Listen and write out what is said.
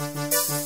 Música